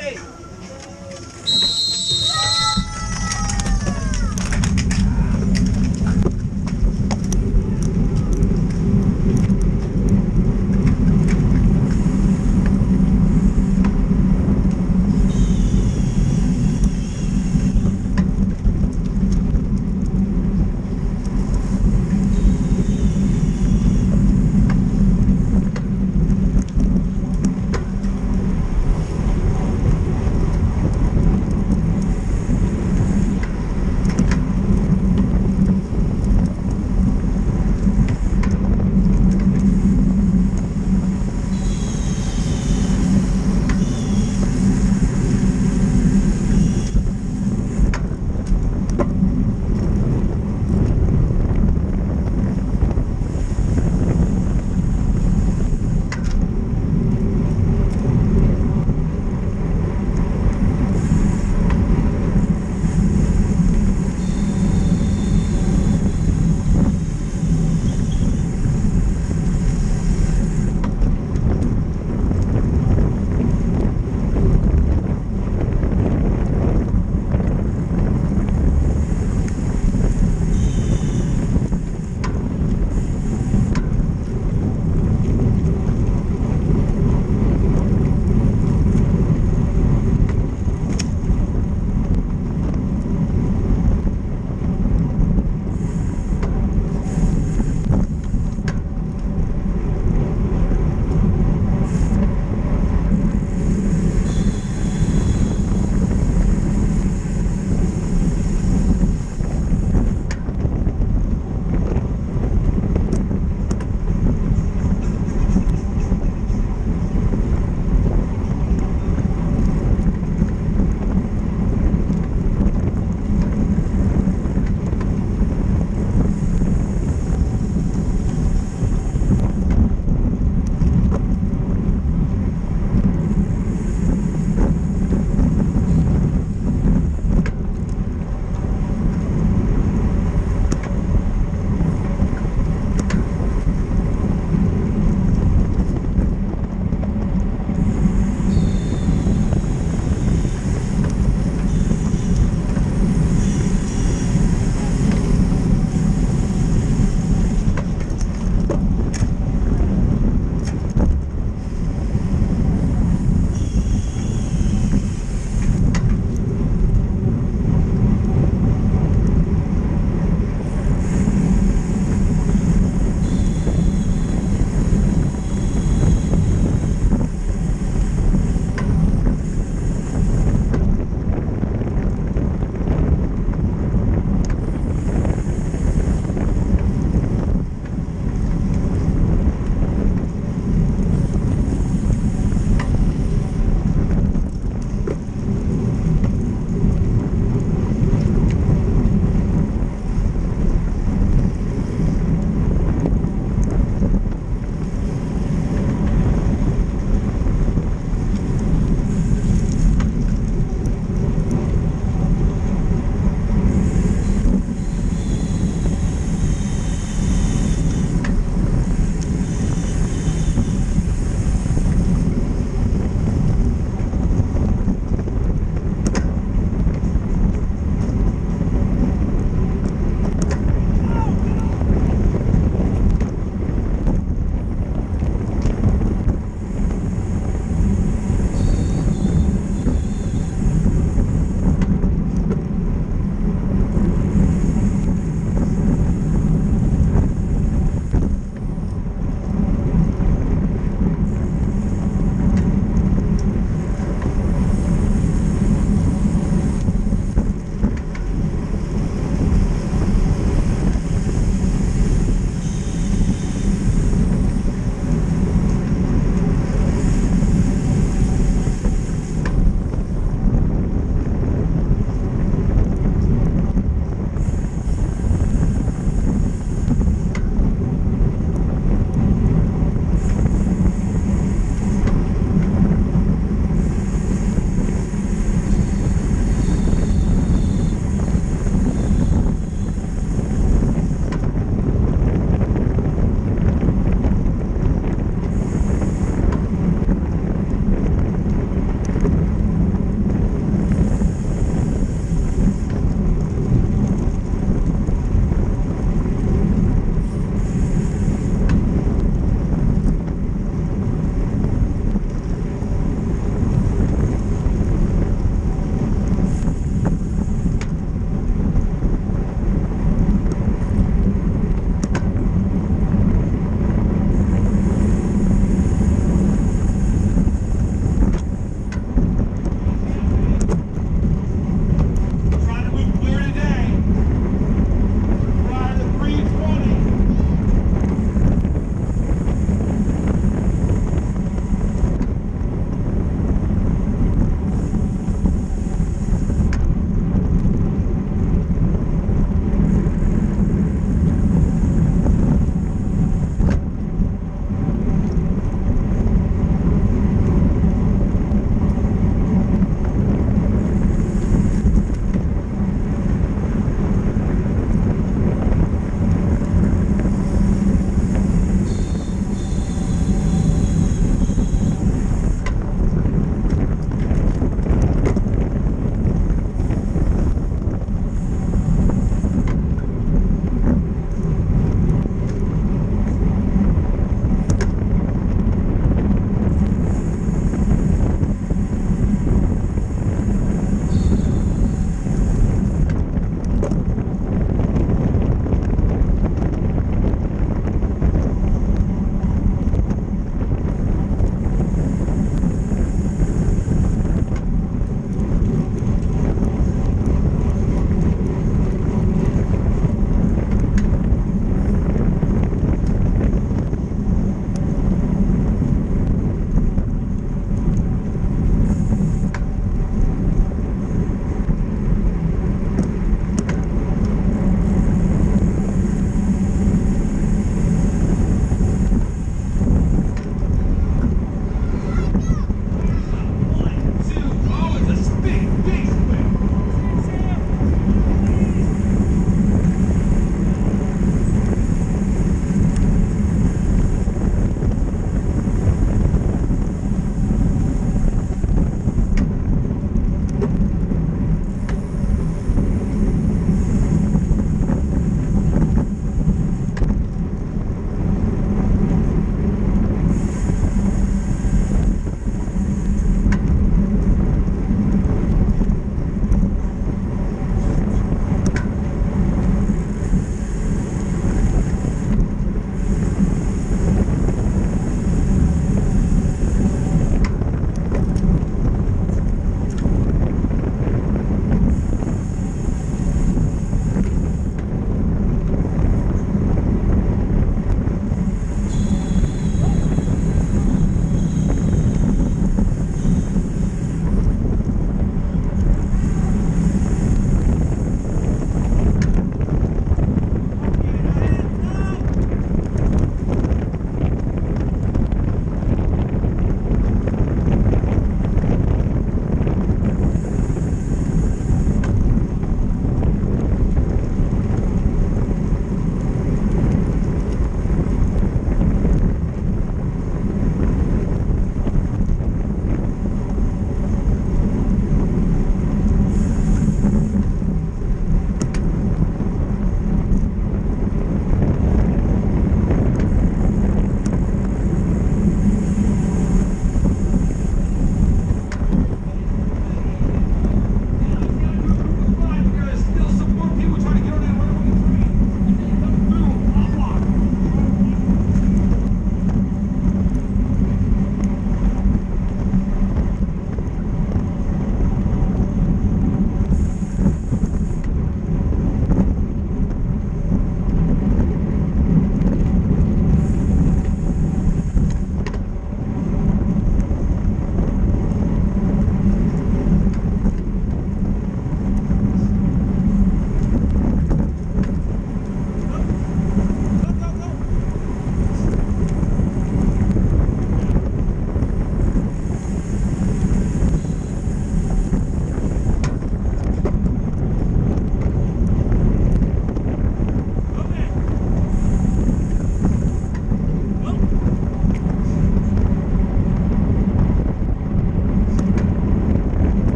Hey!